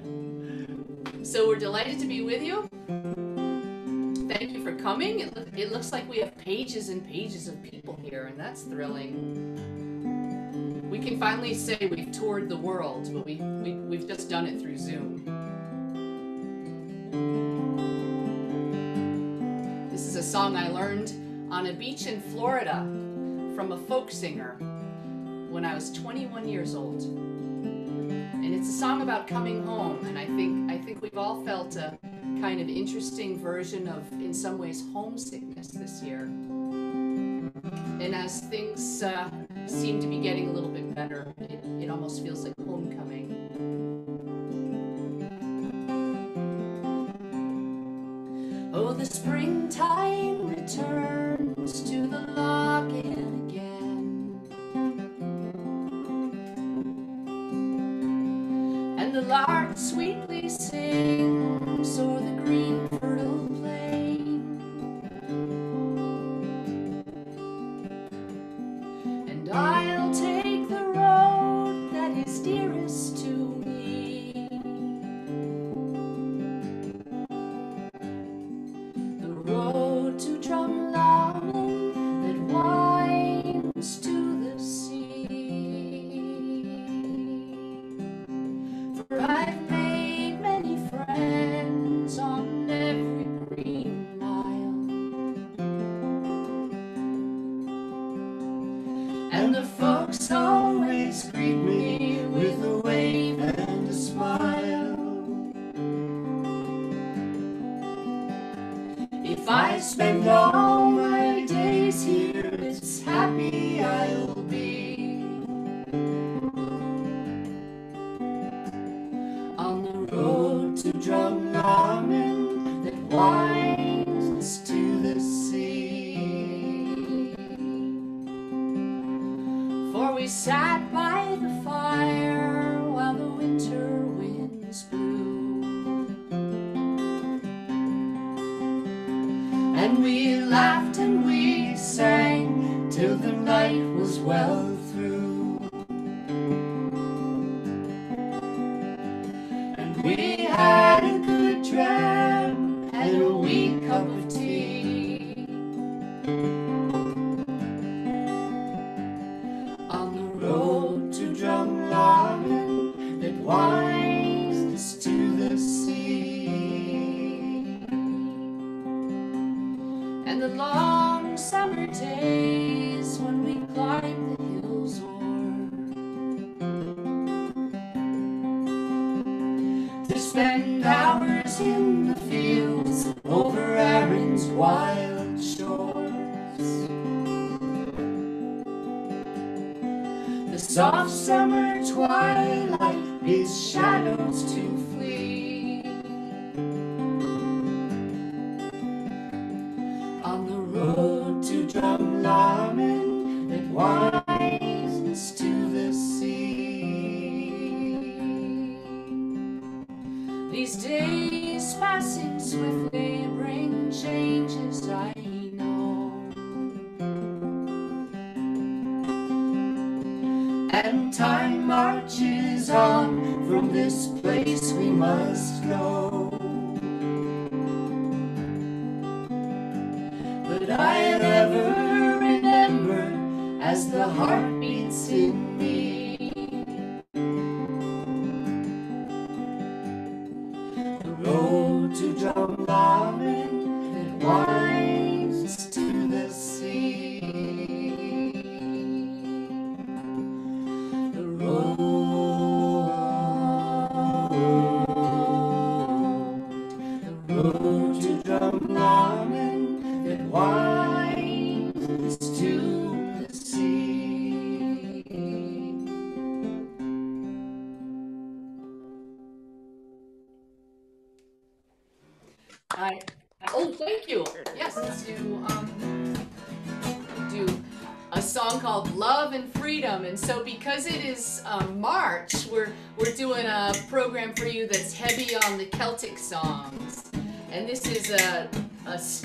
so we're delighted to be with you. Thank you for coming. It, look, it looks like we have pages and pages of people here, and that's thrilling. We can finally say we've toured the world, but we, we, we've just done it through Zoom. This is a song I learned on a beach in Florida from a folk singer when I was 21 years old it's a song about coming home, and I think I think we've all felt a kind of interesting version of, in some ways, homesickness this year. And as things uh, seem to be getting a little bit better, it, it almost feels like well.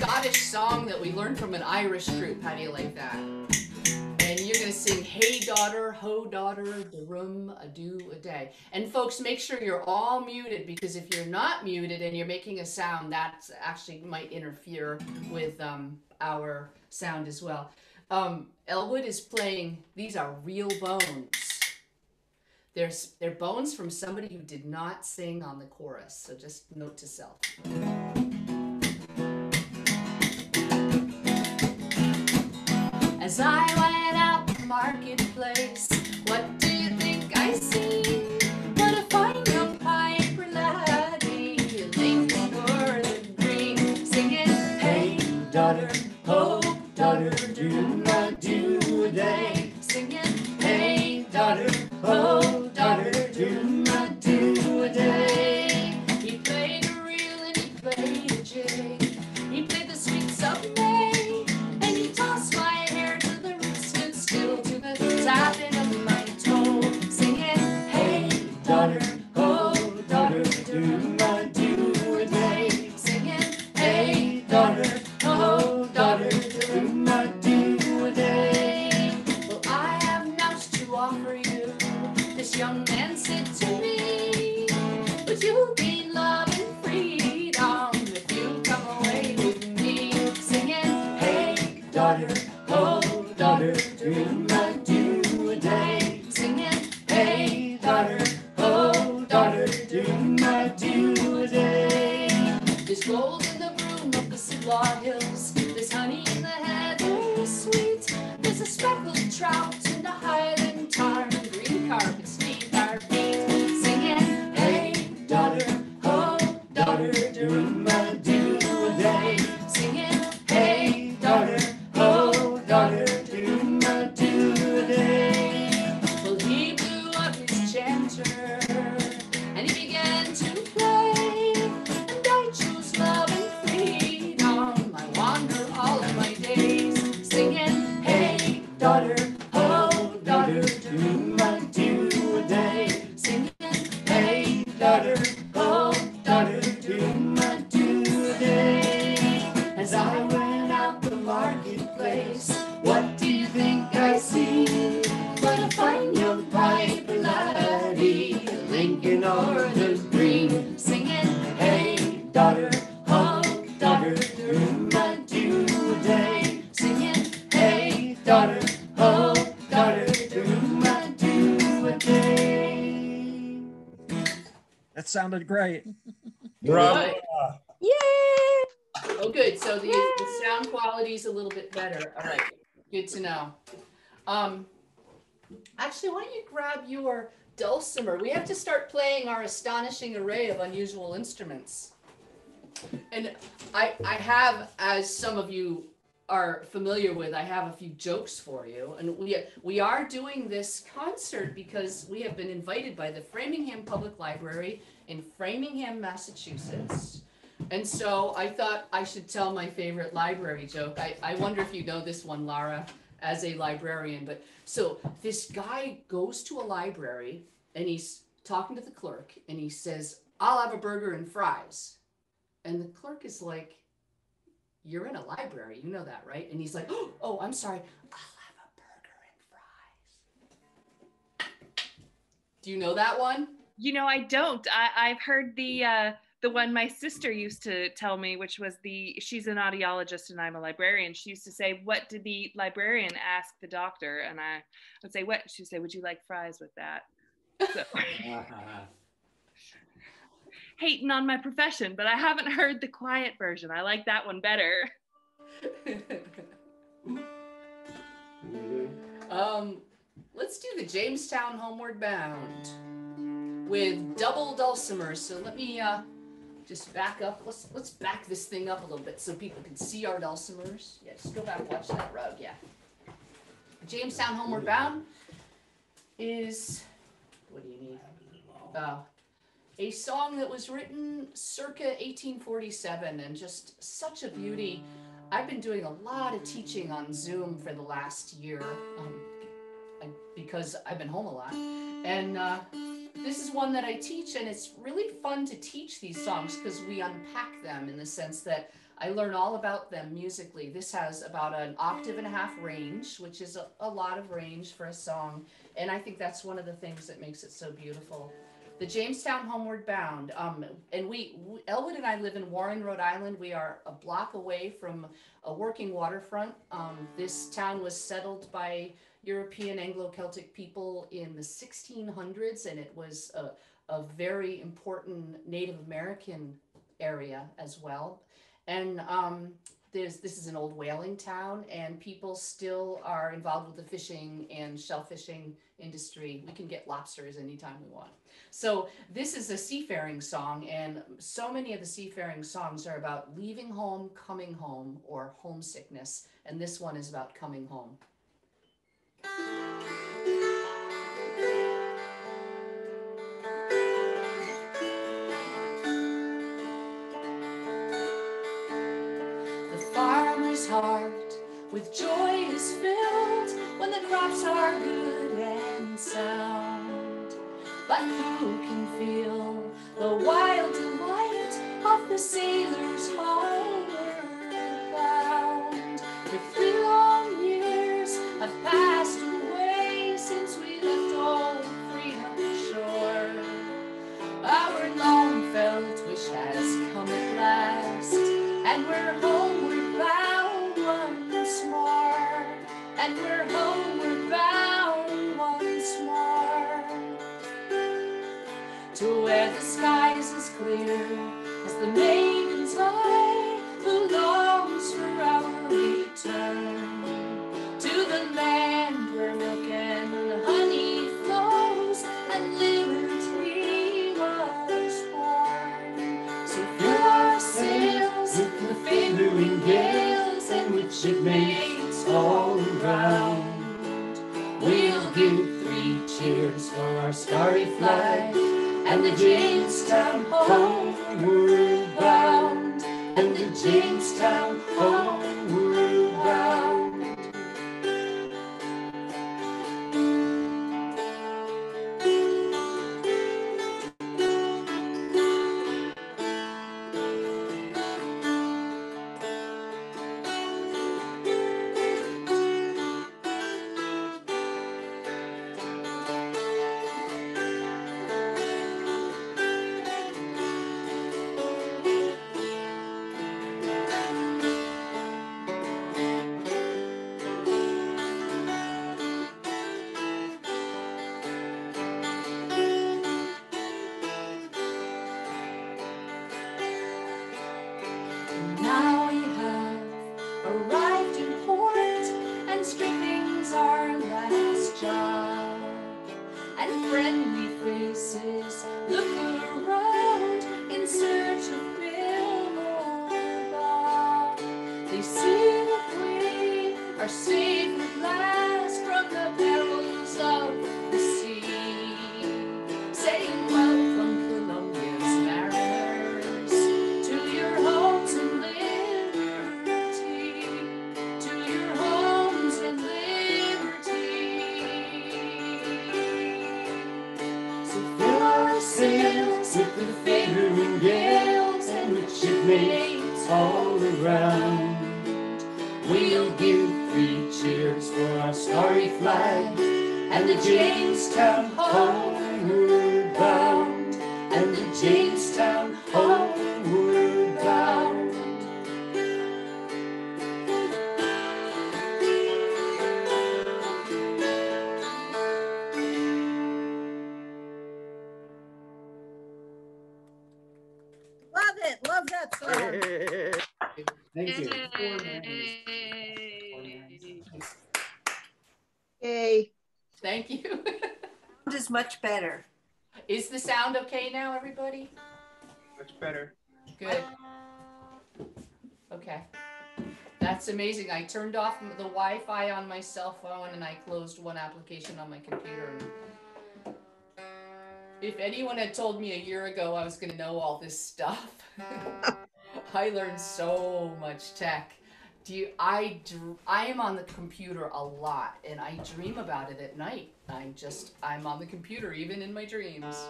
Scottish song that we learned from an Irish group. How do you like that? And you're going to sing, Hey Daughter, Ho Daughter, the room, a do, a day. And folks, make sure you're all muted because if you're not muted and you're making a sound, that actually might interfere with um, our sound as well. Um, Elwood is playing, these are real bones. They're, they're bones from somebody who did not sing on the chorus. So just note to self. As I went out the marketplace, what do you think I see? But a fine young piper laddie, leaning o'er the green, singing, Hey, daughter, ho, daughter, do not do a day. Singing, Hey, daughter, ho, As I went out the marketplace, what do you think I see? A fine young piper laddie, Lincoln or the green, singing, Hey, daughter, daughter, day. Singing, Hey, daughter, daughter, day. That sounded great. Bravo. Oh, good. So the, the sound quality is a little bit better. All right. Good to know. Um, actually, why don't you grab your dulcimer? We have to start playing our astonishing array of unusual instruments. And I, I have, as some of you are familiar with, I have a few jokes for you. And we, we are doing this concert because we have been invited by the Framingham Public Library in Framingham, Massachusetts. And so I thought I should tell my favorite library joke. I, I wonder if you know this one, Lara, as a librarian. But so this guy goes to a library and he's talking to the clerk and he says, I'll have a burger and fries. And the clerk is like, You're in a library, you know that, right? And he's like, Oh, I'm sorry, I'll have a burger and fries. Do you know that one? You know, I don't. I, I've heard the uh, the one my sister used to tell me, which was the she's an audiologist and I'm a librarian. She used to say, "What did the librarian ask the doctor?" And I would say, "What?" She'd say, "Would you like fries with that?" So, hating on my profession, but I haven't heard the quiet version. I like that one better. um, let's do the Jamestown Homeward Bound with double dulcimers. So let me uh, just back up. Let's let's back this thing up a little bit so people can see our dulcimers. Yeah, just go back, watch that rug. Yeah. Jamestown Homeward Bound is what do you need? Uh, a song that was written circa 1847 and just such a beauty. I've been doing a lot of teaching on Zoom for the last year um, because I've been home a lot. And uh, this is one that I teach, and it's really fun to teach these songs because we unpack them in the sense that I learn all about them musically. This has about an octave and a half range, which is a, a lot of range for a song. And I think that's one of the things that makes it so beautiful. The Jamestown Homeward Bound. Um, and we, we, Elwood and I live in Warren, Rhode Island. We are a block away from a working waterfront. Um, this town was settled by European Anglo Celtic people in the 1600s, and it was a, a very important Native American area as well. And um, there's this is an old whaling town, and people still are involved with the fishing and shellfishing industry. We can get lobsters anytime we want. So this is a seafaring song, and so many of the seafaring songs are about leaving home, coming home, or homesickness. And this one is about coming home. The farmer's heart with joy is filled when the crops are good sound. But who can feel the wild delight of the sailor's homeward the maiden's eye who longs for our return to the land where milk and honey flows and liberty was born. So fill our sails with the favoring gales and which it may all around. We'll give three cheers for our starry flag and the Jamestown bound. And okay now, everybody? Much better. Good. Okay. That's amazing. I turned off the Wi-Fi on my cell phone and I closed one application on my computer. If anyone had told me a year ago I was going to know all this stuff, I learned so much tech do you i i am on the computer a lot and i dream about it at night i'm just i'm on the computer even in my dreams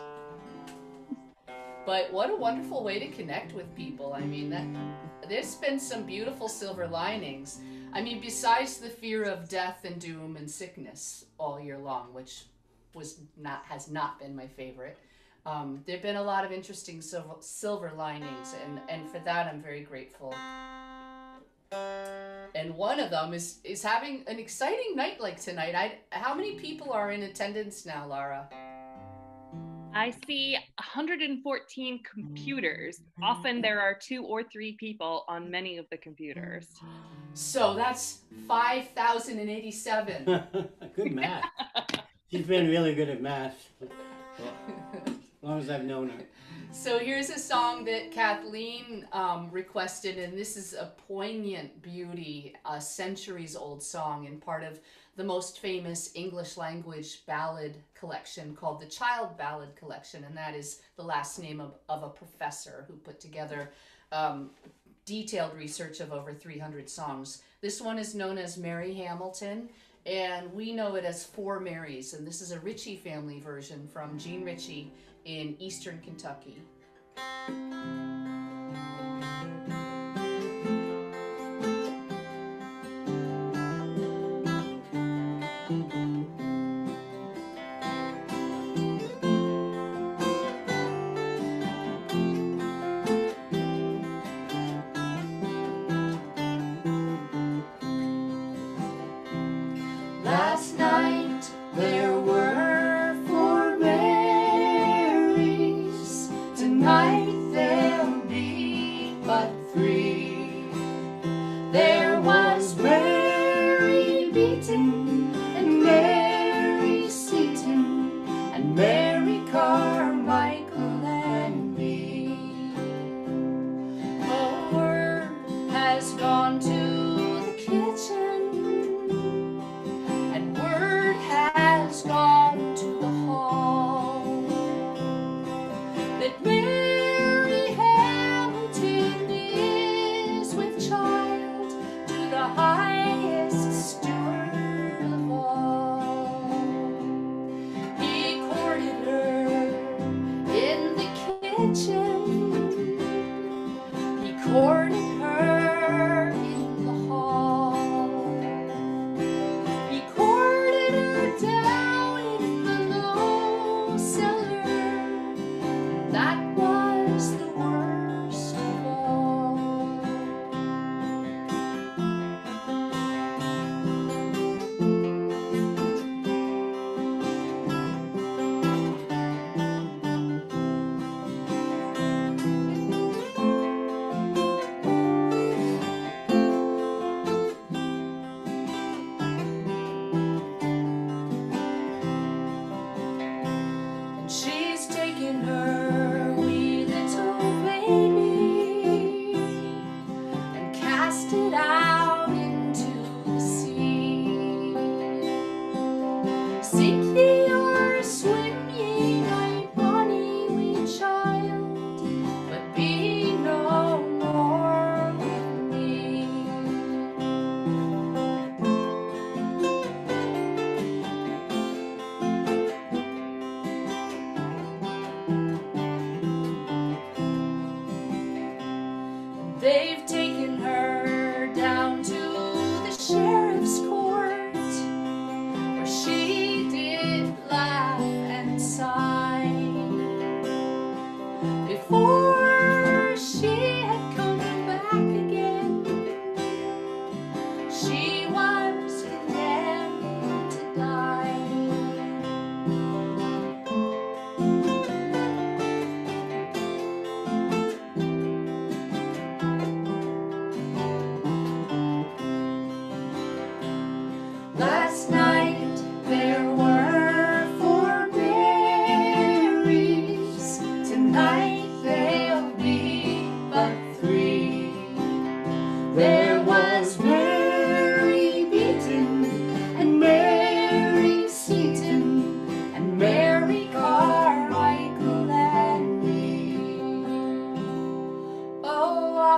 But what a wonderful way to connect with people. I mean, that there's been some beautiful silver linings. I mean, besides the fear of death and doom and sickness all year long, which was not has not been my favorite. Um, there've been a lot of interesting silver, silver linings, and, and for that I'm very grateful. And one of them is is having an exciting night like tonight. I how many people are in attendance now, Lara? I see 114 computers. Often there are two or three people on many of the computers. So that's five thousand and eighty-seven. good math. She's been really good at math. As long as I've known her. So here's a song that Kathleen um, requested, and this is a poignant beauty, a centuries old song, and part of the most famous English language ballad collection called the Child Ballad Collection, and that is the last name of, of a professor who put together um, detailed research of over 300 songs. This one is known as Mary Hamilton, and we know it as Four Marys, and this is a Ritchie family version from Jean Ritchie in eastern Kentucky. heart.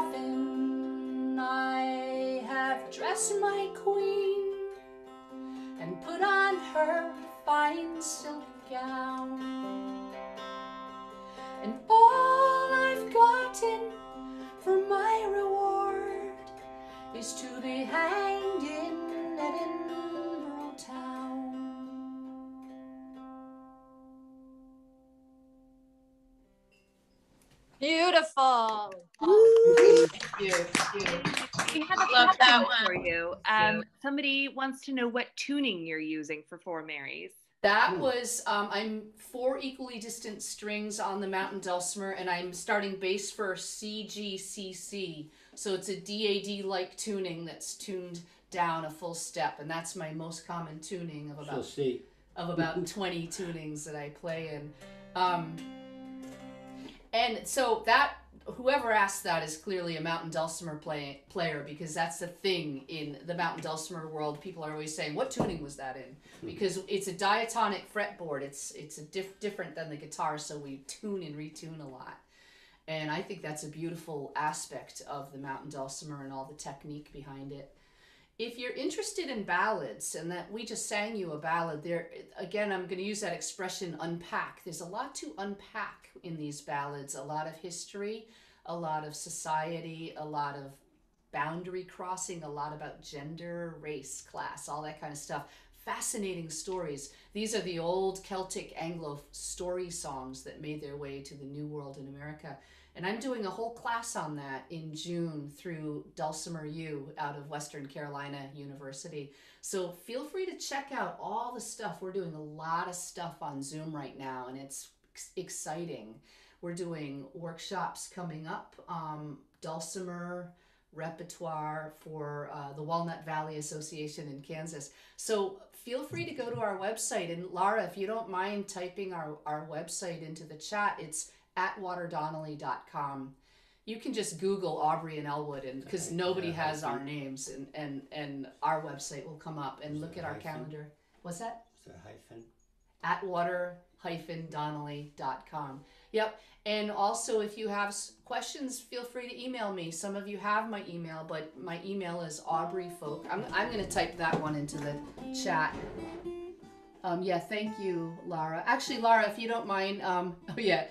coffin. I have dressed my queen And put on her fine silk gown. And all I've gotten for my reward Is to be hanged in Beautiful. Thank you. Thank you. We have a Love that question for you. Um, somebody wants to know what tuning you're using for Four Marys. That was um, I'm four equally distant strings on the mountain dulcimer, and I'm starting bass for CGCC. So it's a DAD like tuning that's tuned down a full step, and that's my most common tuning of about see. of about 20 tunings that I play in. Um, and so that whoever asked that is clearly a mountain dulcimer play, player because that's the thing in the mountain dulcimer world. People are always saying, "What tuning was that in?" Hmm. Because it's a diatonic fretboard. It's it's a diff- different than the guitar, so we tune and retune a lot. And I think that's a beautiful aspect of the mountain dulcimer and all the technique behind it if you're interested in ballads and that we just sang you a ballad there again i'm going to use that expression unpack. There's a lot to unpack in these ballads a lot of history a lot of society a lot of boundary crossing a lot about gender race class all that kind of stuff. Fascinating stories. These are the old celtic anglo story songs that made their way to the new world in america and I'm doing a whole class on that in June through Dulcimer U out of Western Carolina University. So feel free to check out all the stuff. We're doing a lot of stuff on Zoom right now, and it's exciting. We're doing workshops coming up, um, Dulcimer repertoire for uh, the Walnut Valley Association in Kansas. So feel free to go to our website. And Lara, if you don't mind typing our, our website into the chat, it's atwaterdonnelly.com. You can just Google Aubrey and Elwood, and because nobody yeah, has our names, and, and and our website will come up, and Is look at our hyphen? calendar. What's that? Is there a hyphen? atwater-donnelly.com. Yep. And also, if you have questions, feel free to email me. Some of you have my email, but my email is aubreyfolk. I'm, I'm going to type that one into the chat. Um, yeah, thank you, Lara. Actually, Lara, if you don't mind, um, oh yeah,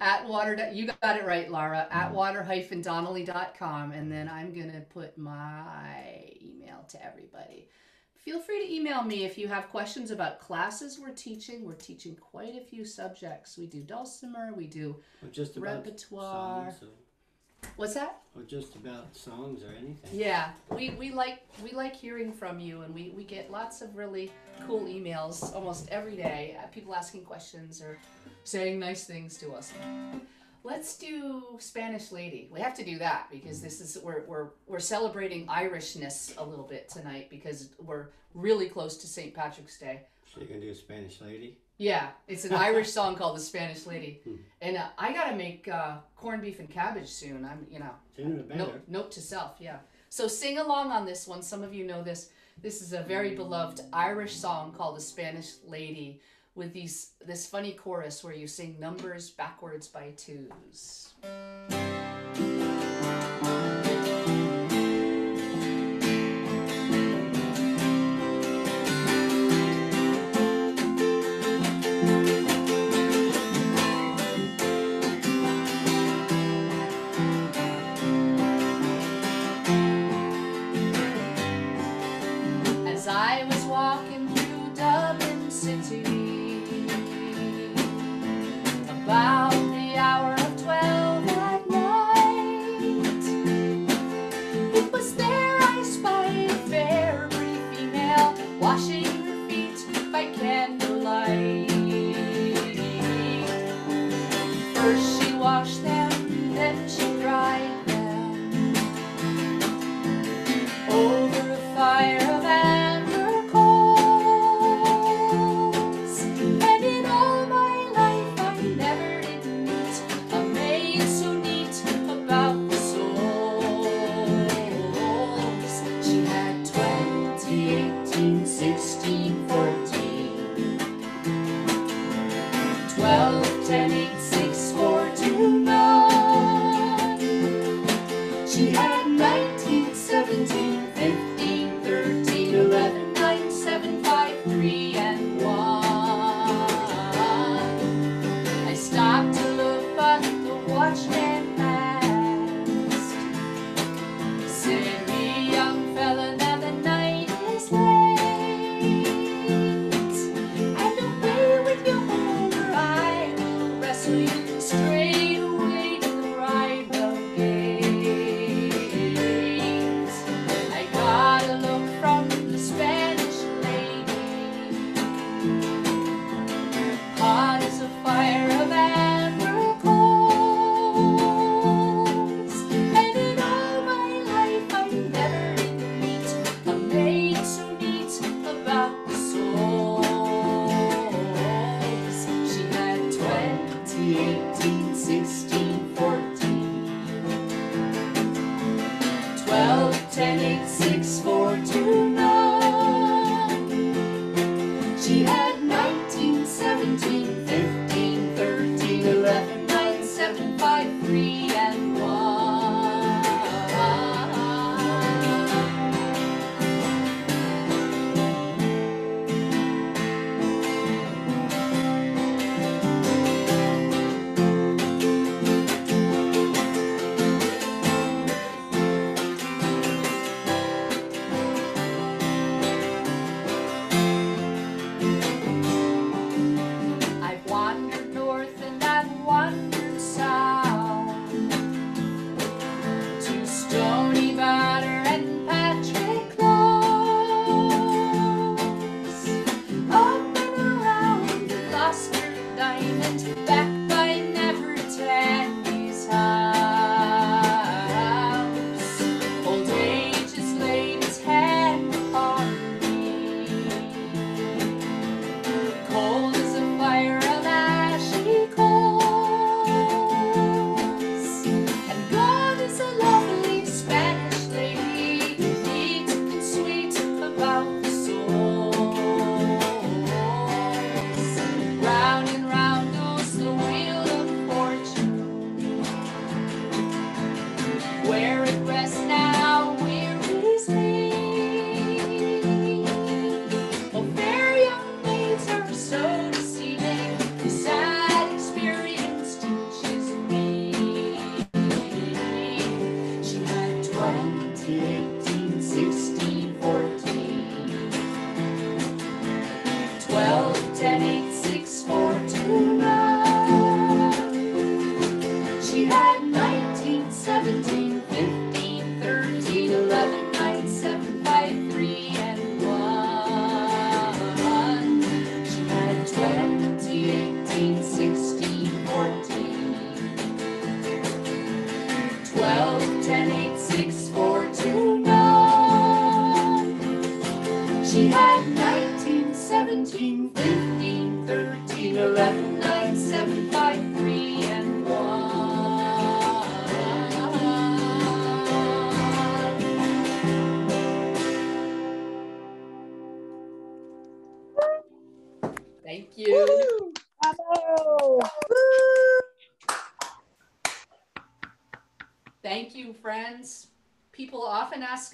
at water, you got it right, Lara, atwater-donnelly.com. And then I'm going to put my email to everybody. Feel free to email me if you have questions about classes we're teaching. We're teaching quite a few subjects. We do dulcimer, we do Or just Repertoire. songs? what's that? Or, or just about songs or anything? Yeah, we, we like we like hearing from you, and we, we get lots of really cool emails almost every day. Uh, people asking questions or saying nice things to us. Let's do Spanish Lady. We have to do that because this is we're we're we're celebrating Irishness a little bit tonight because we're really close to St. Patrick's Day. So you're gonna do a Spanish lady? Yeah, it's an Irish song called "The Spanish Lady," Hmm. and uh, I gotta make uh, corned beef and cabbage soon. I'm you know Sooner the better. Note, note to self, yeah. So sing along on this one. Some of you know this. This is a very beloved Irish song called "The Spanish Lady," with these this funny chorus where you sing numbers backwards by twos. 12, 10, 8,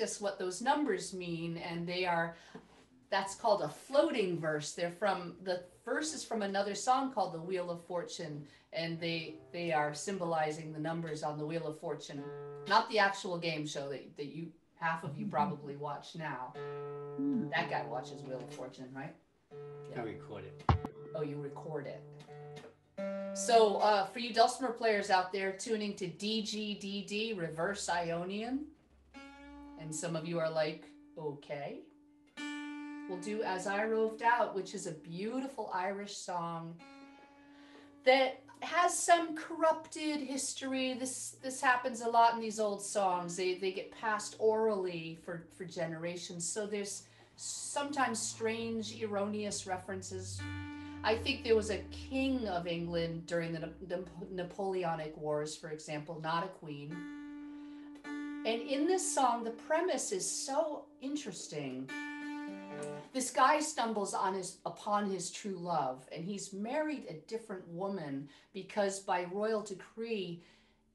us what those numbers mean, and they are that's called a floating verse. They're from the verse is from another song called The Wheel of Fortune, and they they are symbolizing the numbers on the Wheel of Fortune, not the actual game show that, that you half of you probably watch now. That guy watches Wheel of Fortune, right? I record it. Oh, you record it. So, uh, for you Dulcimer players out there tuning to DGDD, Reverse Ionian, and some of you are like, okay, we'll do As I Roved Out, which is a beautiful Irish song that has some corrupted history. This this happens a lot in these old songs. They they get passed orally for for generations. So there's sometimes strange, erroneous references. I think there was a king of England during the Nap- Napoleonic Wars, for example, not a queen. And in this song, the premise is so interesting. This guy stumbles on his upon his true love, and he's married a different woman because by royal decree,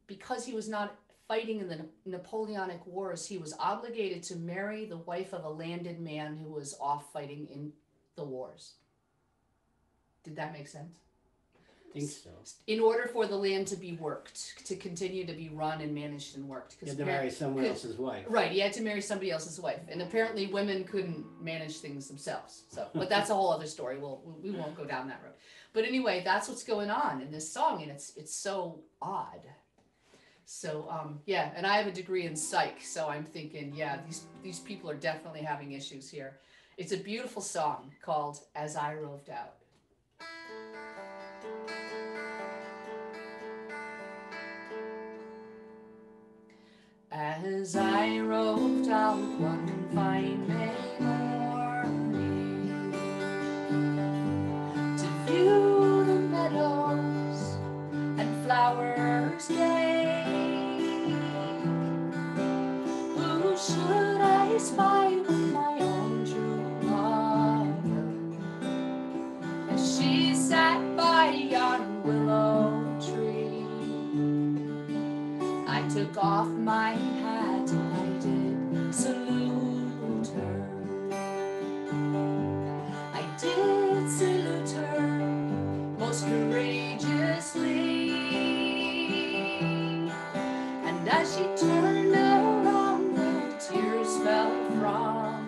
because he was not fighting in the Napoleonic Wars, he was obligated to marry the wife of a landed man who was off fighting in the wars. Did that make sense? Think so. In order for the land to be worked, to continue to be run and managed and worked, You had to marry someone could- else's wife. Right, he had to marry somebody else's wife, and apparently women couldn't manage things themselves. So, but that's a whole other story. We'll we won't go down that road. But anyway, that's what's going on in this song, and it's it's so odd. So um, yeah, and I have a degree in psych, so I'm thinking, yeah, these these people are definitely having issues here. It's a beautiful song called "As I Roved Out." As I roved out one fine May morning to view the meadows and flowers gay, who should I spy but my own true lover? As she sat by yon willow tree, I took off my she turned around, the tears fell from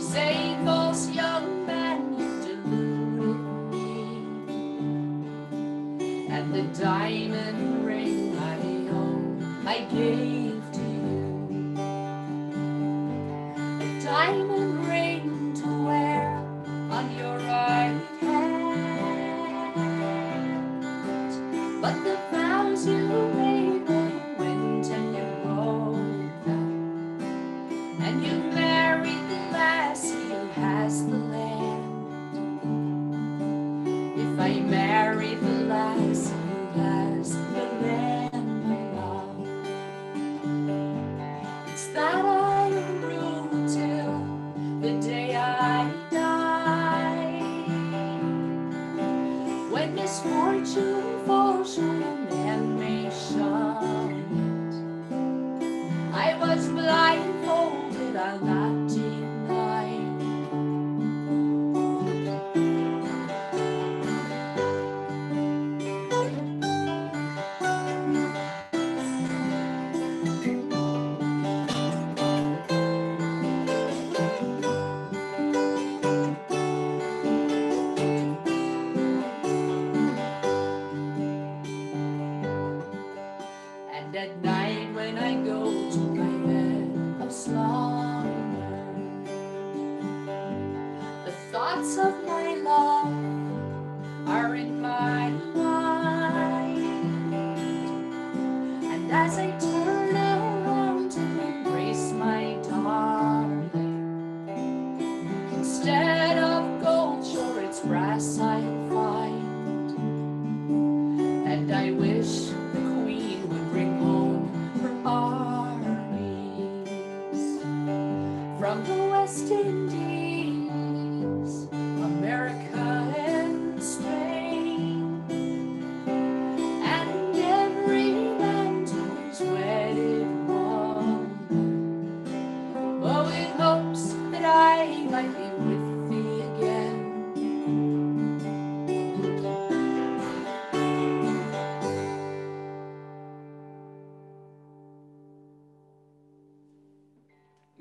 saying, False young man, you deluded me. And the diamond ring I own, I gave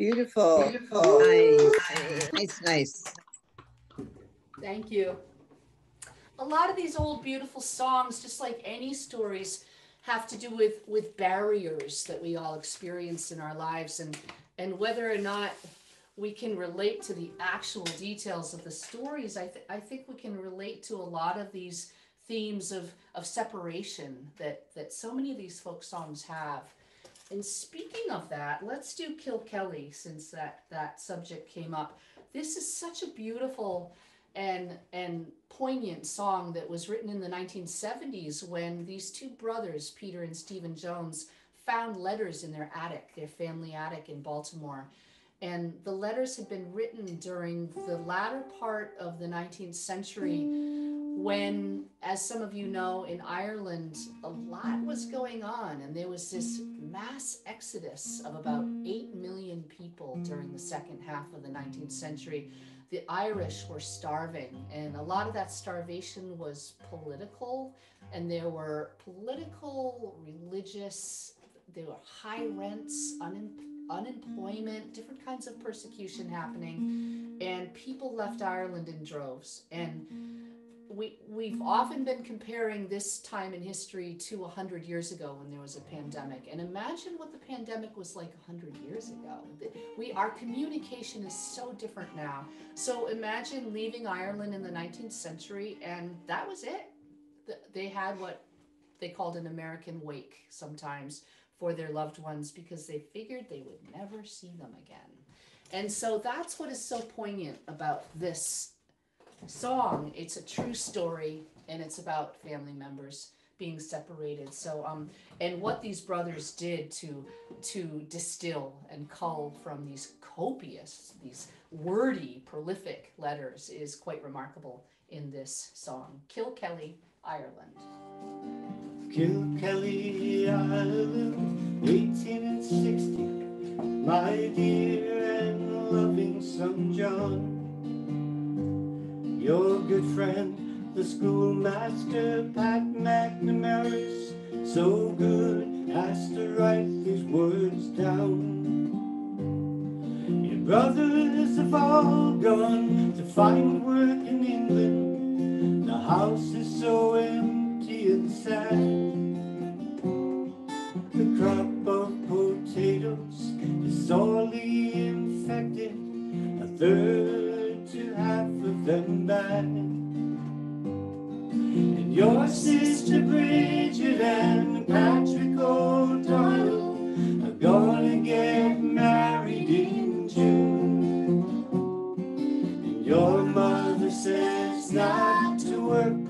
Beautiful. Beautiful. Nice, nice, nice. Thank you. A lot of these old beautiful songs, just like any stories, have to do with with barriers that we all experience in our lives and and whether or not we can relate to the actual details of the stories. I th- I think we can relate to a lot of these themes of of separation that that so many of these folk songs have. And speaking of that, let's do Kilkelly since that that subject came up. This is such a beautiful and and poignant song that was written in the 1970s when these two brothers, Peter and Stephen Jones, found letters in their attic, their family attic in Baltimore. And the letters had been written during the latter part of the 19th century when, as some of you know, in Ireland, a lot was going on, and there was this mass exodus of about 8 million people during the second half of the 19th century. The Irish were starving, and a lot of that starvation was political, and there were political, religious, there were high rents, unem- unemployment, different kinds of persecution happening, and people left Ireland in droves. And we we've mm-hmm. often been comparing this time in history to 100 years ago when there was a pandemic. And imagine what the pandemic was like 100 years ago. We our communication is so different now. So imagine leaving ireland in the 19th century and that was it. They had what they called an american wake sometimes for their loved ones because they figured they would never see them again. And so that's what is so poignant about this song it's a true story and it's about family members being separated so um and what these brothers did to to distill and cull from these copious these wordy prolific letters is quite remarkable in this song Kilkelly ireland Kilkelly Ireland, 18 and 60. My dear and loving son John, your good friend, the schoolmaster Pat McNamara's so good as to write these words down. Your brothers have all gone to find work in England. The house is so empty and sad. The crop of potatoes is sorely infected, a third them bad. And your sister Bridget and Patrick O'Doyle are gonna get married in June. And your mother says not to work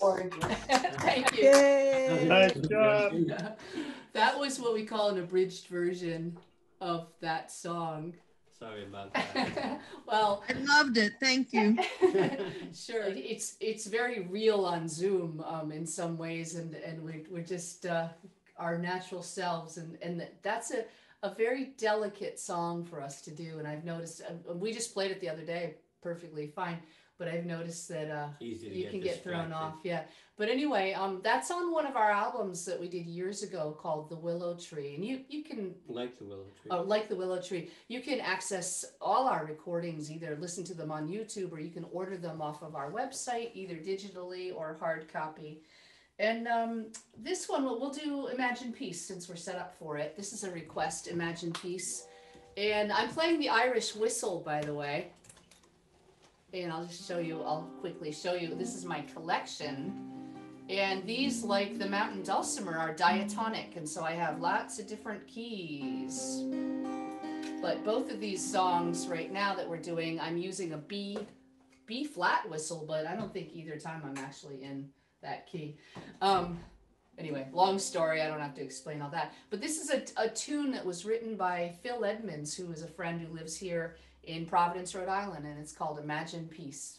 Gorgeous. Thank you. Yay! Nice job. That was what we call an abridged version of that song. Sorry about that. well, I loved it. Thank you. sure. It's it's very real on Zoom um, in some ways, and and we we're just uh, our natural selves, and and that's a a very delicate song for us to do. And I've noticed uh, we just played it the other day, perfectly fine. But I've noticed that uh, you get can get thrown off. Yeah. But anyway, um, that's on one of our albums that we did years ago called The Willow Tree, and you you can Like the willow tree. Oh, like the willow tree. You can access all our recordings, either listen to them on YouTube or you can order them off of our website, either digitally or hard copy. And um, this one, we'll, we'll do Imagine Peace since we're set up for it. This is a request, Imagine Peace. And I'm playing the Irish whistle, by the way. And I'll just show you, I'll quickly show you. This is my collection. And these, like the mountain dulcimer, are diatonic, and so I have lots of different keys. But both of these songs right now that we're doing, I'm using a B, B flat whistle, but I don't think either time I'm actually in that key. Um, anyway, long story. I don't have to explain all that. But this is a, a tune that was written by Phil Edmonds, who is a friend who lives here in Providence, Rhode Island, and it's called Imagine Peace.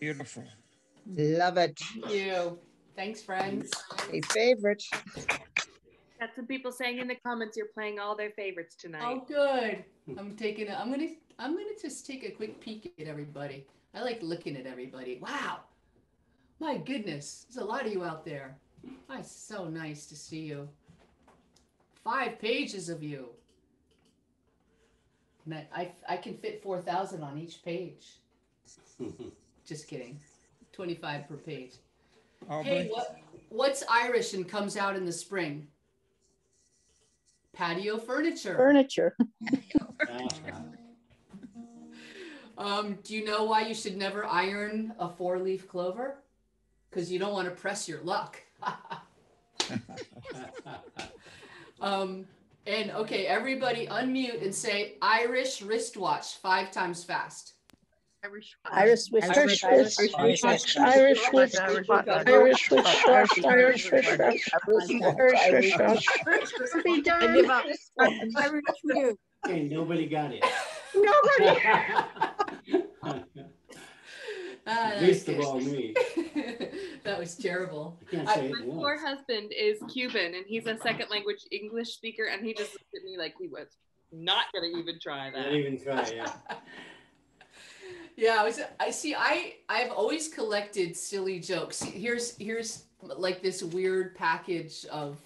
Beautiful. Love it. Thank you. Thanks, friends. A favorite. Got some people saying in the comments you're playing all their favorites tonight. Oh, good. Hmm. I'm taking. A, I'm gonna. I'm gonna just take a quick peek at everybody. I like looking at everybody. Wow. My goodness, there's a lot of you out there. Oh, it's so nice to see you. Five pages of you. And I, I, I can fit 4,000 on each page. Just kidding. 25 per page. Aubrey, Hey, what what's Irish and comes out in the spring? Patio furniture. Furniture. Um, do you know why you should never iron a four-leaf clover? Because you don't want to press your luck. um, and okay, everybody unmute and say Irish wristwatch five times fast. Irish. Iris wish. Irish Iris wish. wish. Irish Irish wish. Irish Irish wish. Irish wish. Irish wish. Be done. Irish view. Okay, nobody got it. Nobody. Ah, that Least was of all me. good. that was terrible. I can't I- say it My poor once. husband is Cuban and he's a second language English speaker and he just looked at me like he was not gonna even try Not that. even try, yeah. Yeah, I was. I see. I I've always collected silly jokes. Here's here's like this weird package of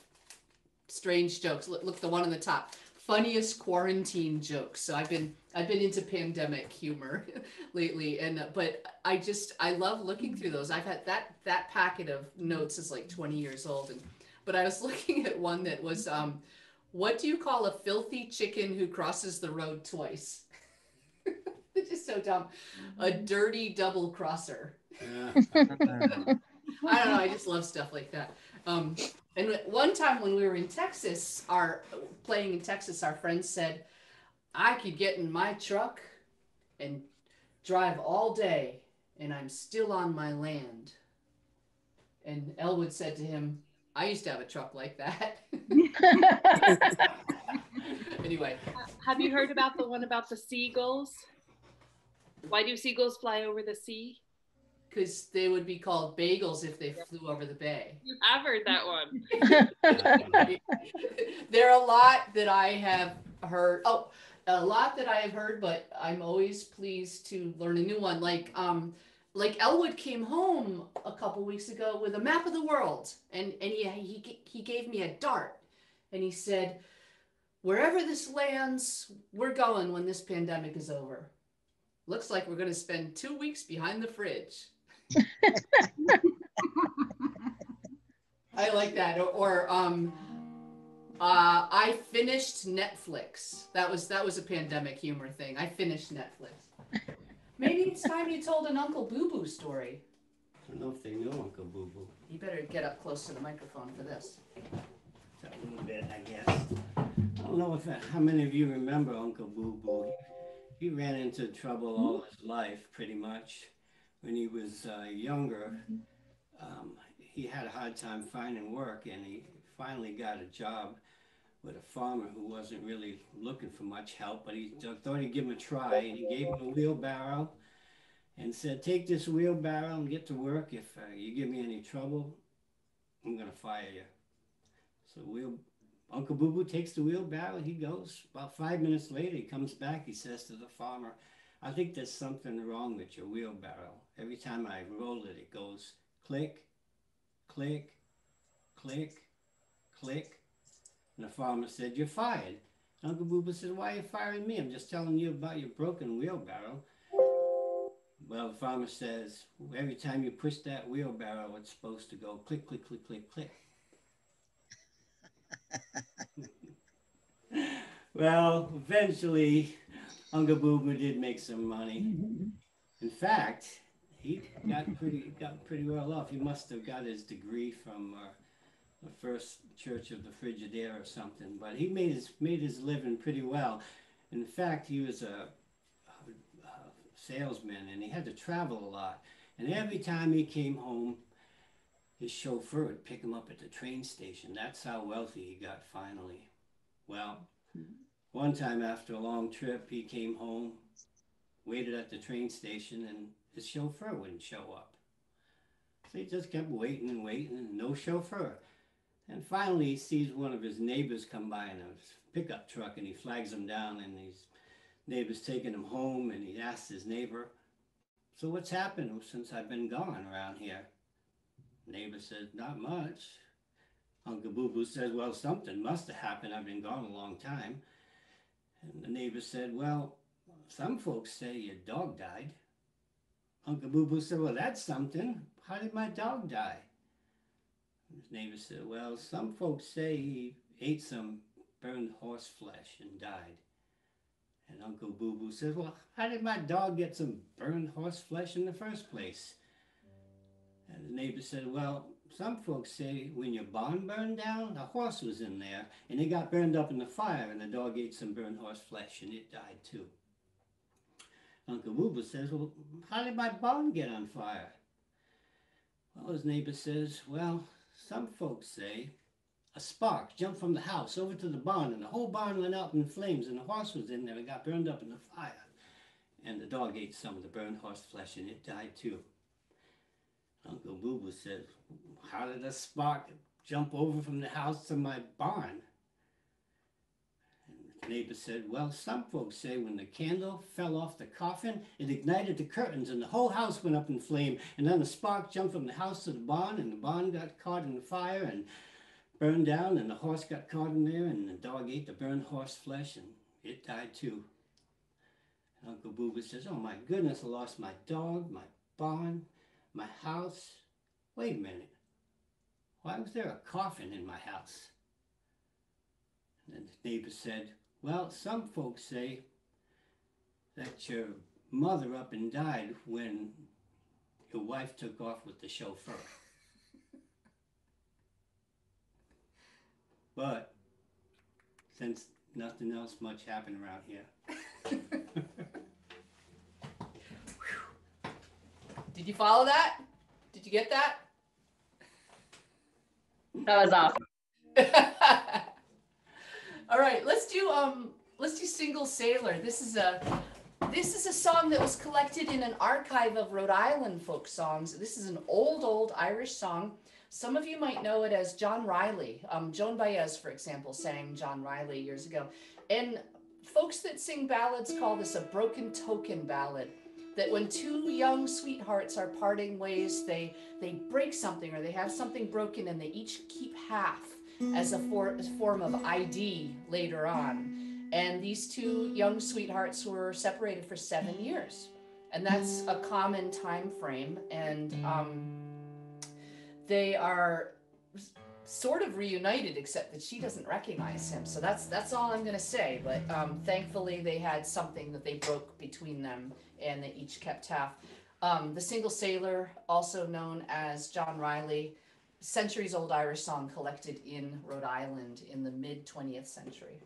strange jokes. Look, look the one on the top. funniest quarantine jokes. So I've been I've been into pandemic humor lately, and but I just I love looking through those. I've had that that packet of notes is like 20 years old, and but I was looking at one that was um, what do you call a filthy chicken who crosses the road twice? It's just so dumb. A dirty double crosser. Yeah. I don't know. I just love stuff like that. Um, and one time when we were in Texas, our playing in Texas, our friends said, "I could get in my truck and drive all day, and I'm still on my land." And Elwood said to him, "I used to have a truck like that." anyway, Have you heard about the one about the seagulls? Why do seagulls fly over the sea? because they would be called bagels if they flew over the bay. You have heard that one. there are a lot that I have heard. Oh, a lot that I have heard, but I'm always pleased to learn a new one. Like, um, like Elwood came home a couple weeks ago with a map of the world, and and he he he gave me a dart, and he said, "Wherever this lands, we're going when this pandemic is over." Looks like we're going to spend two weeks behind the fridge. I like that. Or, or um, uh, I finished Netflix. That was that was a pandemic humor thing. I finished Netflix. Maybe it's time you told an Uncle Boo Boo story. I don't know if they know Uncle Boo Boo. You better get up close to the microphone for this. A little bit, I guess. I don't know if how many of you remember Uncle Boo Boo. He, ran into trouble all his life, pretty much. When he was uh, younger, um, he had a hard time finding work, and he finally got a job with a farmer who wasn't really looking for much help, but he thought he'd give him a try, and he gave him a wheelbarrow and said, "Take this wheelbarrow and get to work. If uh, you give me any trouble, I'm gonna fire you." So wheel, Uncle Boo Boo takes the wheelbarrow. He goes. About five minutes later, he comes back. He says to the farmer, "I think there's something wrong with your wheelbarrow. Every time I roll it, it goes click, click, click, click." And the farmer said, "You're fired." Uncle Boo Boo said, "Why are you firing me? I'm just telling you about your broken wheelbarrow." Well, the farmer says, every time you push that wheelbarrow, it's supposed to go click, click, click, click, click. well, eventually, Uncle Boo did make some money. In fact, he got pretty got pretty well off. He must have got his degree from uh, the First Church of the Frigidaire or something. But he made his made his living pretty well. In fact, he was a, a, a salesman and he had to travel a lot. And every time he came home, his chauffeur would pick him up at the train station. That's how wealthy he got finally. Well, hmm. one time after a long trip, he came home, waited at the train station, and his chauffeur wouldn't show up. So he just kept waiting and waiting, and no chauffeur. And finally, he sees one of his neighbors come by in a pickup truck, and he flags him down, and his neighbor's taking him home, and he asks his neighbor, "So what's happened since I've been gone around here?" Neighbor says, Not much. Uncle Boo Boo says, Well, something must have happened. I've been gone a long time. And the neighbor said, Well, some folks say your dog died. Uncle Boo Boo said, Well, that's something. How did my dog die? And His neighbor said, Well, some folks say he ate some burned horse flesh and died. And Uncle Boo Boo said, Well, how did my dog get some burned horse flesh in the first place? And the neighbor said, Well, some folks say when your barn burned down, a horse was in there and it got burned up in the fire and the dog ate some burned horse flesh and it died too. Uncle Boo says, Well, how did my barn get on fire? Well, his neighbor says, Well, some folks say a spark jumped from the house over to the barn and the whole barn went up in flames and the horse was in there and got burned up in the fire. And the dog ate some of the burned horse flesh and it died too. Uncle Boo Boo said, How did a spark jump over from the house to my barn? And the neighbor said, Well, some folks say when the candle fell off the coffin, it ignited the curtains and the whole house went up in flame. And then the spark jumped from the house to the barn, and the barn got caught in the fire and burned down, and the horse got caught in there, and the dog ate the burned horse flesh, and it died too. And Uncle Boo Boo says, "Oh my goodness, I lost my dog, my barn, my house. Wait a minute, why was there a coffin in my house?" And then the neighbor said, "Well, some folks say that your mother up and died when your wife took off with the chauffeur." But since nothing else much happened around here, Did you follow that? Did you get that? That was awesome. All right, let's do um let's do Single Sailor. This is a this is a song that was collected in an archive of Rhode Island folk songs. This is an old old Irish song. Some of you might know it as John Riley. Um, Joan Baez, for example, sang John Riley years ago. And folks that sing ballads call this a broken token ballad. That when two young sweethearts are parting ways, they they break something or they have something broken and they each keep half as a for, as form of ID later on. And these two young sweethearts were separated for seven years, and that's a common time frame. And um, they are sort of reunited, except that she doesn't recognize him. So that's that's all I'm gonna say. But um, thankfully, they had something that they broke between them, and they each kept half. Um, the single sailor, also known as John Riley, centuries old Irish song collected in Rhode Island in the mid 20th century.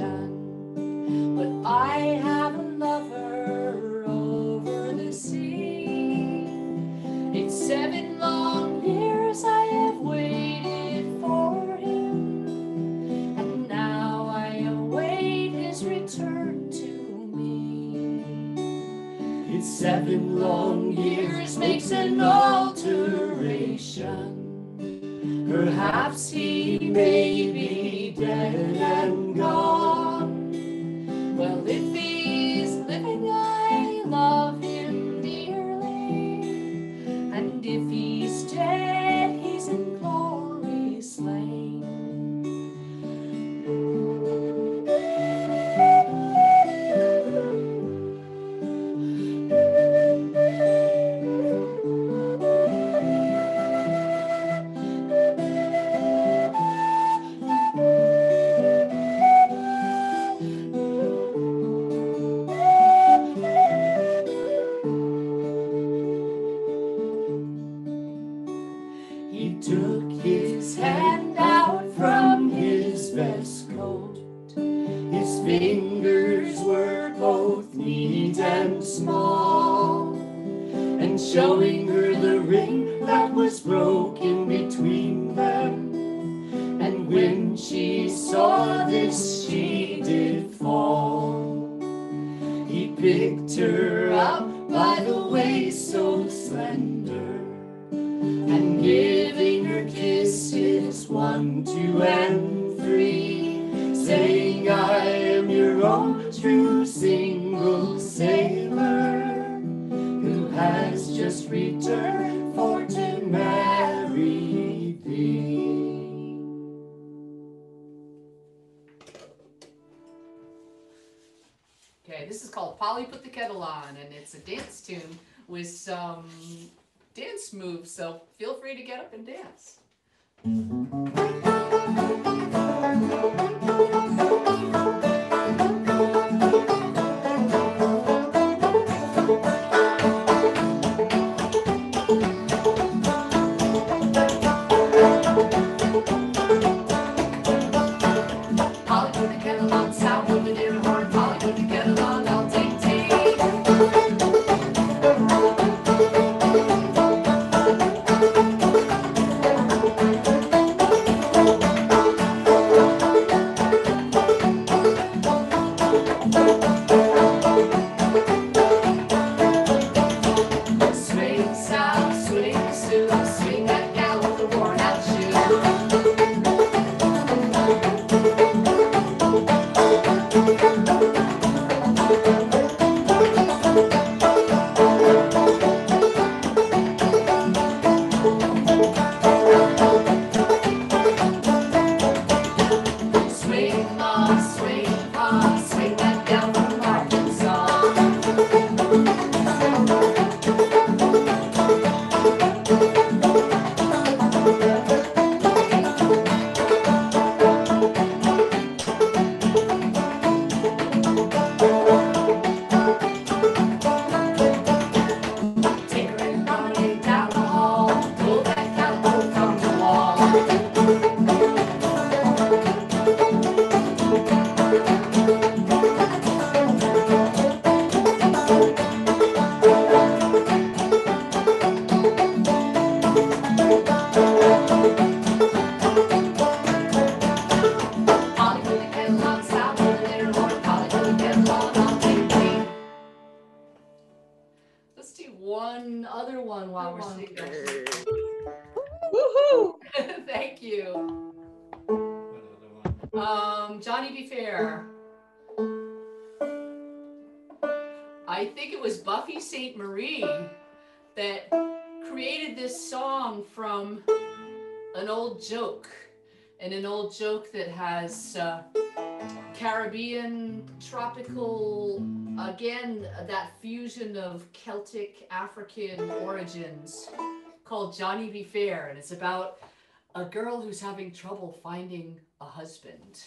Intention. um, dance move, so feel free to get up and dance. and an old joke that has uh, Caribbean, tropical, again, that fusion of Celtic, African origins called Johnny Be Fair. And it's about a girl who's having trouble finding a husband.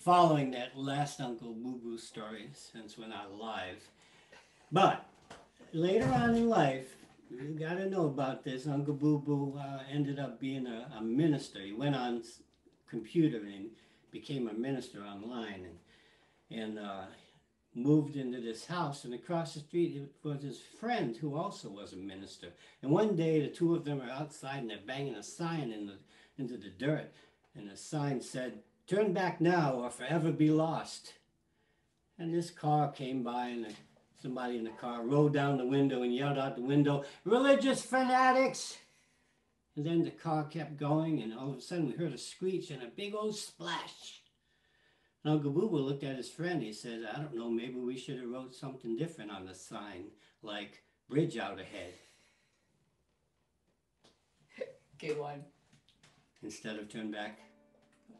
Following that last Uncle Boo Boo story since we're not live. But later on in life, you got to know about this. Uncle Boo Boo uh, ended up being a, a minister. He went on computer and became a minister online and, and uh, moved into this house. And across the street was his friend who also was a minister. And one day the two of them are outside and they're banging a sign in the, into the dirt and the sign said, Turn back now or forever be lost. And this car came by, and somebody in the car rolled down the window and yelled out the window, Religious fanatics! And then the car kept going, and all of a sudden we heard a screech and a big old splash. And Uncle Boo Boo looked at his friend. He said, I don't know, maybe we should have wrote something different on the sign, like bridge out ahead, Good one. instead of turn back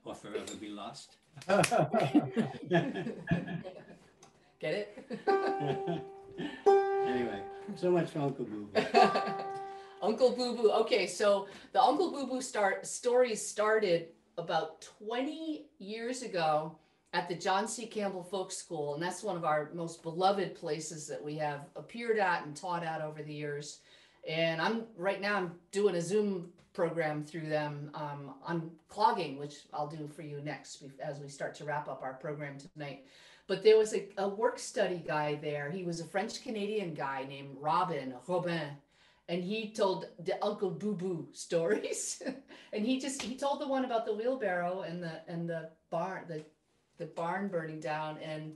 or forever be lost. Get it? anyway, so much for Uncle Boo Boo. Uncle Boo Boo. Okay, so the Uncle Boo Boo start story started about 20 years ago at the John C. Campbell Folk School, and that's one of our most beloved places that we have appeared at and taught at over the years. And I'm right now I'm doing a Zoom program through them um, on clogging, which I'll do for you next as we start to wrap up our program tonight. But there was a, a work study guy there. He was a French Canadian guy named Robin Robin, and he told the Uncle Boo Boo stories. and he just he told the one about the wheelbarrow and the and the barn the the barn burning down and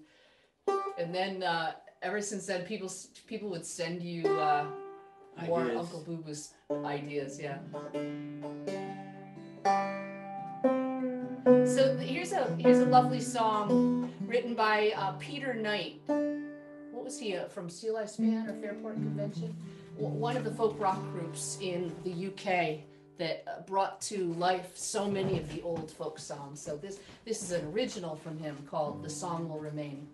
and then uh, ever since then people people would send you uh, more Ideas. Uncle Boo Boo's ideas. Yeah. So here's a here's a lovely song written by uh, Peter Knight. What was he uh, from Steeleye Span or Fairport Convention? W- one of the folk rock groups in the UK that uh, brought to life so many of the old folk songs. So this this is an original from him called "The Song Will Remain."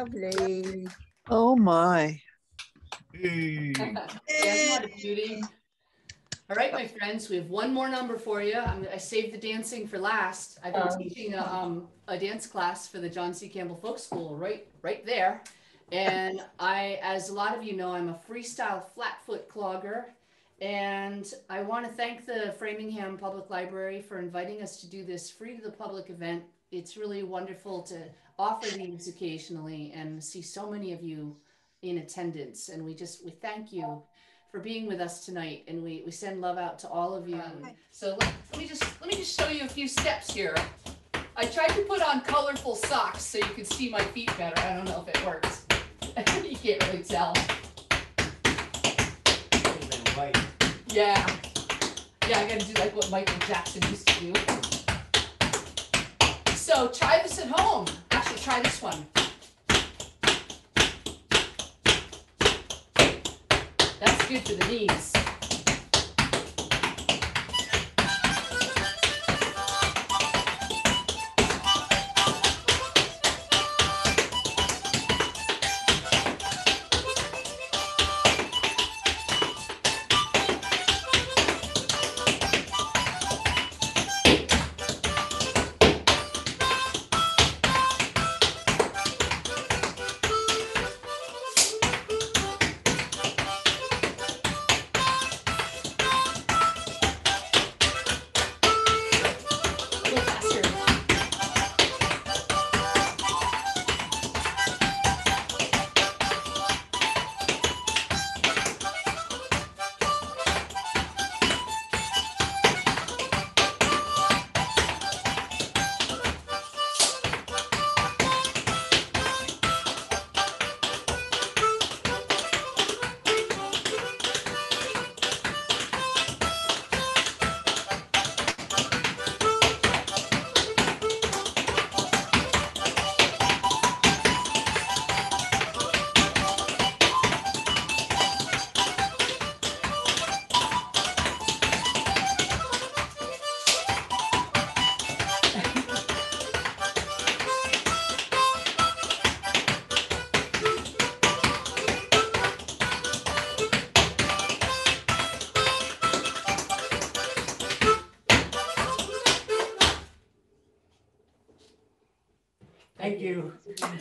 Lovely. Oh, my. Yeah, what a. All right, my friends, we have one more number for you. I'm, I saved the dancing for last. I've been Um. teaching a, um, a dance class for the John C. Campbell Folk School right, right there. And I, as a lot of you know, I'm a freestyle flatfoot clogger. And I want to thank the Framingham Public Library for inviting us to do this free to the public event. It's really wonderful to offer these occasionally and see so many of you in attendance. And we just, we thank you for being with us tonight and we, we send love out to all of you. So let, let me just, let me just show you a few steps here. I tried to put on colorful socks so you could see my feet better. I don't know if it works. you can't really tell. Yeah. Yeah, I gotta do like what Michael Jackson used to do. So try this at home. Try this one. That's good for the knees.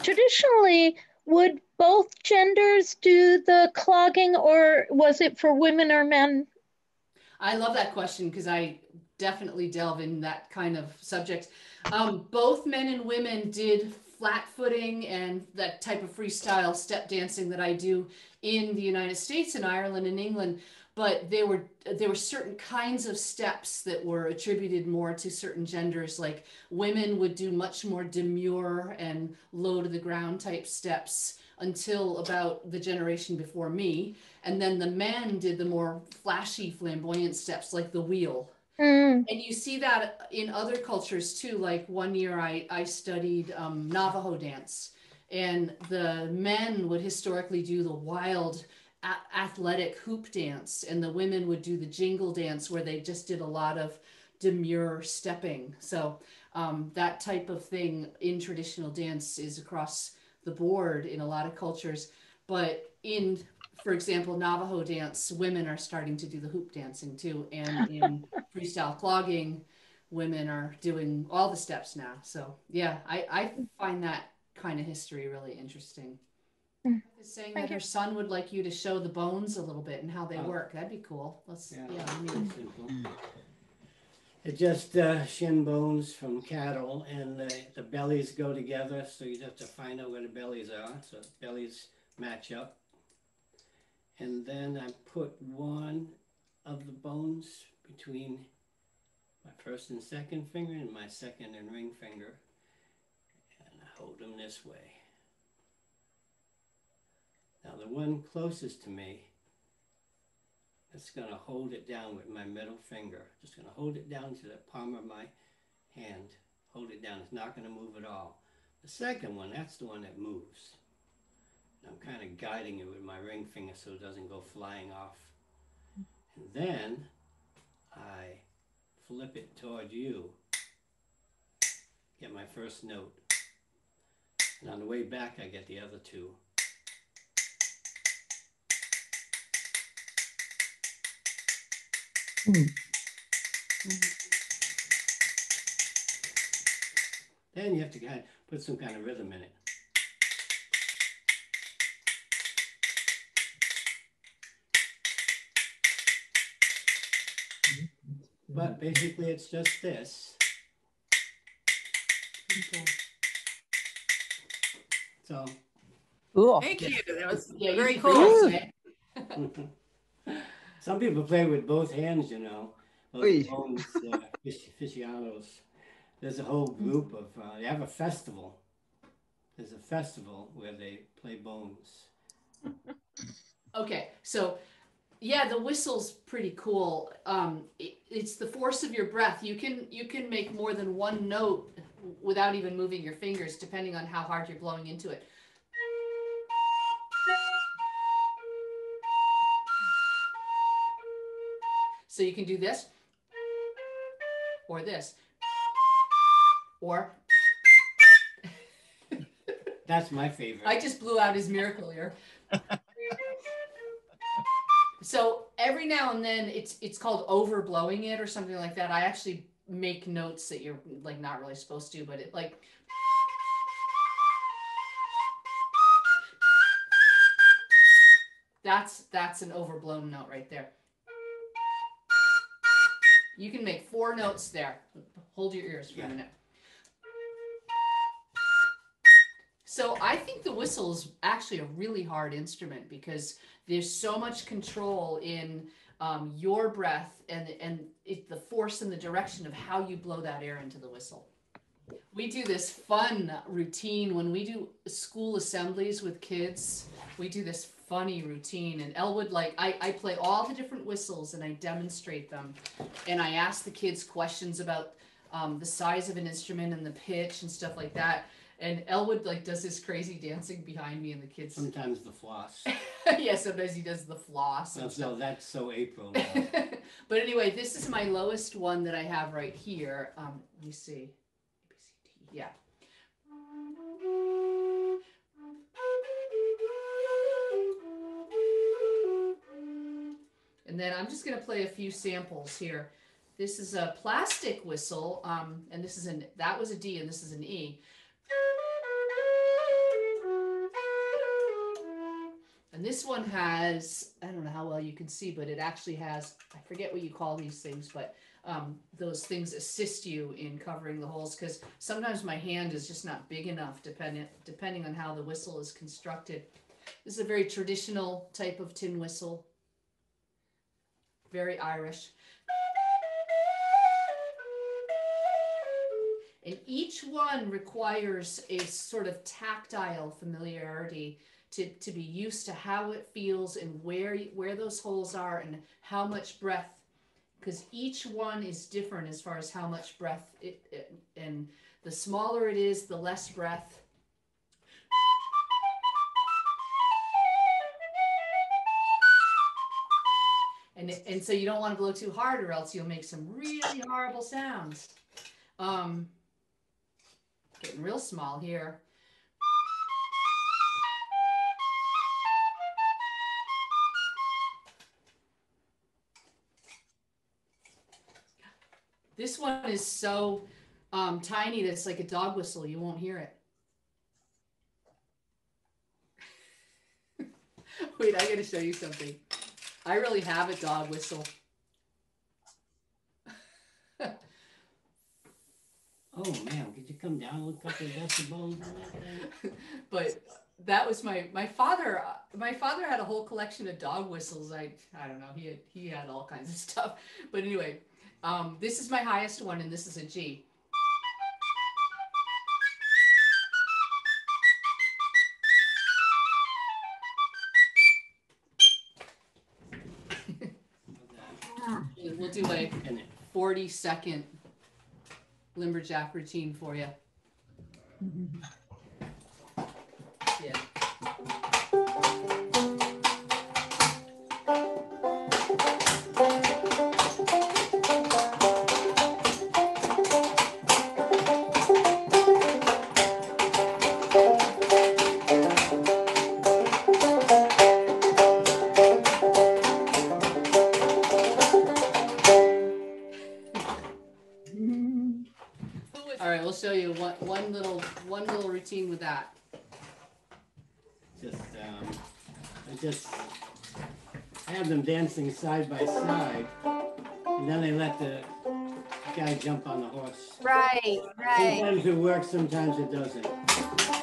Traditionally, would both genders do the clogging or was it for women or men? I love that question because I definitely delve in that kind of subject. Um, both men and women did flat footing and that type of freestyle step dancing that I do in the United States and Ireland and England. But there were there were certain kinds of steps that were attributed more to certain genders. Like women would do much more demure and low to the ground type steps until about the generation before me. And then the men did the more flashy, flamboyant steps like the wheel. Mm, And you see that in other cultures too. Like one year I, I studied um, Navajo dance, and the men would historically do the wild a- athletic hoop dance, and the women would do the jingle dance where they just did a lot of demure stepping. So um, that type of thing in traditional dance is across the board in a lot of cultures. But in, for example, Navajo dance, women are starting to do the hoop dancing too. And in freestyle clogging, women are doing all the steps now. So yeah, I, I find that kind of history really interesting. Mm. Is Saying Thank that her son would like you to show the bones a little bit and how they Oh. work. That'd be cool. Let's, Yeah. yeah, I mean, It's just uh, shin bones from cattle, and the, the bellies go together, so you have to find out where the bellies are. So bellies match up. And then I put one of the bones between my first and second finger and my second and ring finger, and I hold them this way. Now, the one closest to me it's going to hold it down with my middle finger. Just going to hold it down to the palm of my hand. Hold it down. It's not going to move at all. The second one, that's the one that moves. And I'm kind of guiding it with my ring finger so it doesn't go flying off. And then I flip it toward you. Get my first note. And On the way back, I get the other two. Hmm. Then you have to kind of put some kind of rhythm in it. But basically, it's just this. So, Cool. Thank you. That was Yeah, very cool. great, Jay. some people play with both hands, you know. Oy. Those bones, uh, aficionados. There's a whole group of. Uh, they have a festival. There's a festival where they play bones. Okay, so yeah, the whistle's pretty cool. Um, it, it's the force of your breath. You can you can make more than one note without even moving your fingers, depending on how hard you're blowing into it. So you can do this, or this, or That's my favorite. I just blew out his miracle ear. so every now and then it's it's called overblowing it or something like that. I actually make notes that you're like not really supposed to, but it like that's that's an overblown note right there. You can make four notes there. Hold your ears for a minute. So I think the whistle is actually a really hard instrument because there's so much control in um, your breath and and it, the force and the direction of how you blow that air into the whistle. We do this fun routine when we do school assemblies with kids. We do this funny routine, and Elwood like I, I play all the different whistles and I demonstrate them, and I ask the kids questions about um, the size of an instrument and the pitch and stuff like that. And Elwood like does this crazy dancing behind me, and the kids. Sometimes the floss. yeah, sometimes he does the floss. So, And so that's so April. but anyway, this is my lowest one that I have right here. Um, let me see. A, B, C, D. Yeah. And then I'm just gonna play a few samples here. This is a plastic whistle, um, and this is an that was a D, and this is an E. And this one has, I don't know how well you can see, but it actually has, I forget what you call these things, but um, those things assist you in covering the holes because sometimes my hand is just not big enough depending, depending on how the whistle is constructed. This is a very traditional type of tin whistle, very Irish. And each one requires a sort of tactile familiarity to, to be used to how it feels and where where those holes are and how much breath because each one is different as far as how much breath it, it and the smaller it is the less breath and and so you don't want to blow too hard or else you'll make some really horrible sounds um getting real small here This one is so um, tiny that it's like a dog whistle. You won't hear it. Wait, I gotta show you something. I really have a dog whistle. oh man, could you come down a couple of decibels? but that was my my father. My father had a whole collection of dog whistles. I I don't know. He had he had all kinds of stuff. But anyway, um, this is my highest one, and this is a G. Do a 40 second lumberjack routine for you. Side by side, and then they let the guy jump on the horse. Right, right. Sometimes it works, sometimes it doesn't.